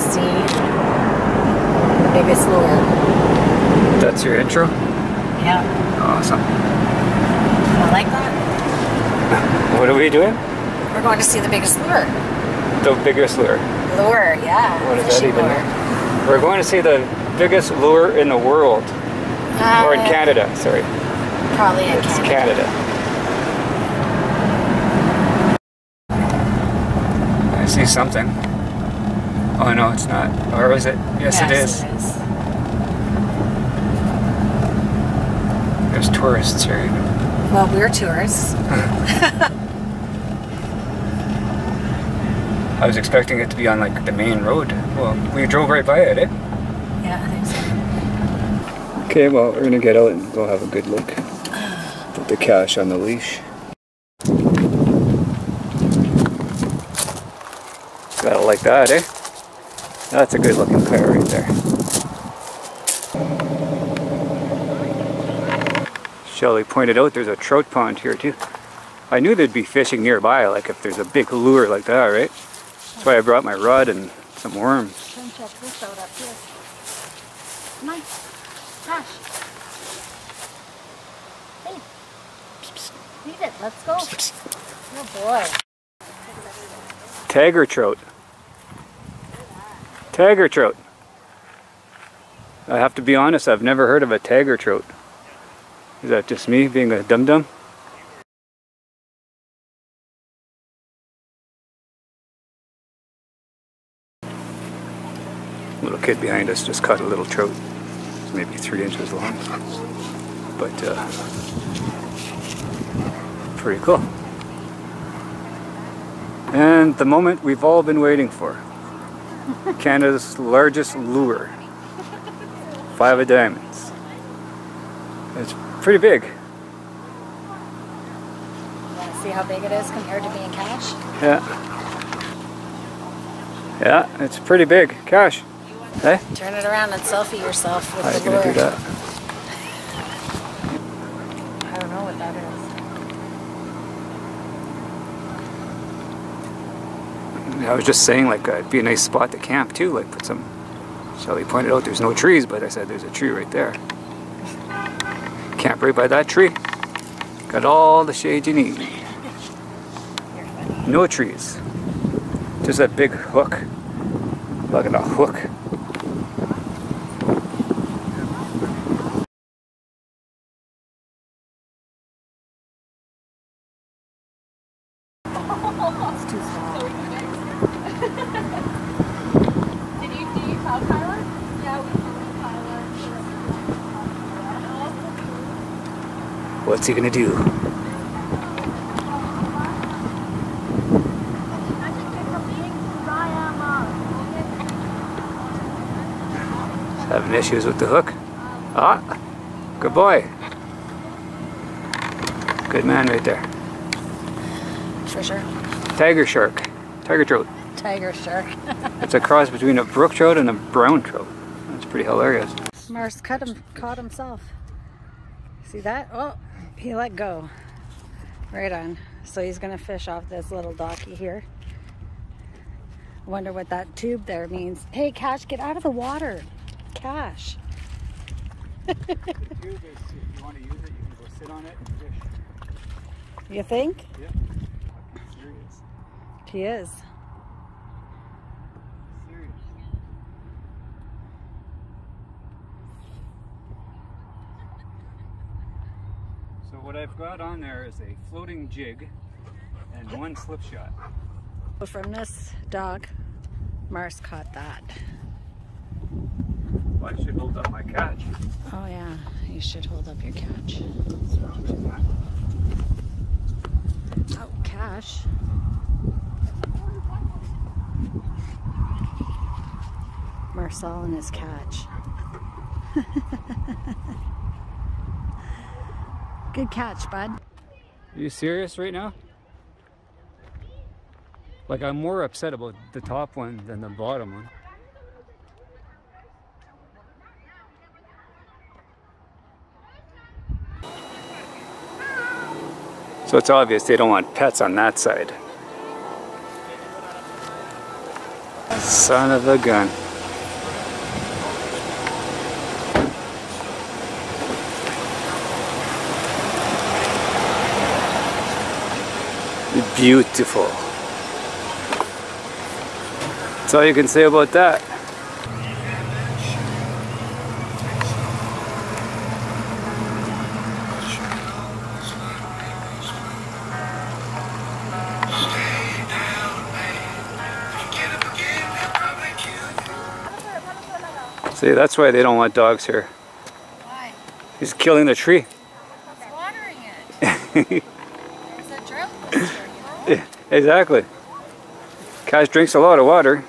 see the biggest lure. That's your intro? Yeah. Awesome. I like that. What are we doing? We're going to see the biggest lure. The biggest lure. Lure, yeah. What does that even lure. We're going to see the biggest lure in the world. or in Uh, Canada, sorry. Probably in It's Canada. Canada. I see something. Oh no, it's not. Or is it? Yes, it is. It is. There's tourists here. even. Well, we're tourists. I was expecting it to be on like the main road. Well, we drove right by it, eh? Yeah, I think so. Okay, well, we're gonna get out and go have a good look. Put the cash on the leash. Gotta like that, eh? That's a good looking car right there. Shelly pointed out there's a trout pond here too. I knew there'd be fishing nearby, like if there's a big lure like that, right? That's why I brought my rod and some worms. Come check this out up here. On. Cash. Hey. Leave it. Let's go. Oh boy. Tiger trout. Tiger trout. I have to be honest, I've never heard of a tiger trout. Is that just me being a dum dum? Little kid behind us just caught a little trout. It's maybe three inches long. But uh, pretty cool. And the moment we've all been waiting for. Canada's largest lure. Five of diamonds. It's pretty big. Want to see how big it is compared to being cash? Yeah. Yeah, it's pretty big. Cash. Hey? Turn it around and selfie yourself with How are the you lure. do that? I don't know what that is. I was just saying like uh, it'd be a nice spot to camp too, like put some Shelly pointed out there's no trees, but I said there's a tree right there. Camp right by that tree. Got all the shade you need. No trees. Just that big hook. Look at the hook. It's too small. Did you, do you tell Tyler? Yeah, we told Tyler. What's he gonna do? Having issues with the hook? Ah, good boy. Good man right there. For sure. Tiger shark. Tiger trout. Tiger shark. It's a cross between a brook trout and a brown trout. That's pretty hilarious. Mars cut him, caught himself. See that? Oh, he let go. Right on. So he's gonna fish off this little docky here. Wonder what that tube there means. Hey, Cash, get out of the water. Cash. The tube is, if you want to use it, you can go sit on it and fish. You think? Yep. Serious. He is. Serious. So what I've got on there is a floating jig and one split shot. From this dog, Mars caught that. Well, I should hold up my catch. Oh yeah, you should hold up your catch. Oh, Cash. Marcel and his catch. Good catch, bud. Are you serious right now? Like I'm more upset about the top one than the bottom one. So it's obvious they don't want pets on that side. Son of a gun. Beautiful. That's all you can say about that. See, that's why they don't want dogs here. Why? He's killing the tree. It's watering it. It's a drought this year, you know? Exactly. Cash drinks a lot of water.